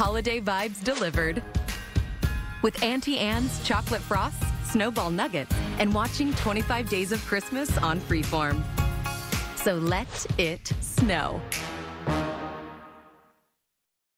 holiday vibes delivered. With Auntie Anne's chocolate frosts, snowball nuggets, and watching 25 Days of Christmas on Freeform. So let it snow.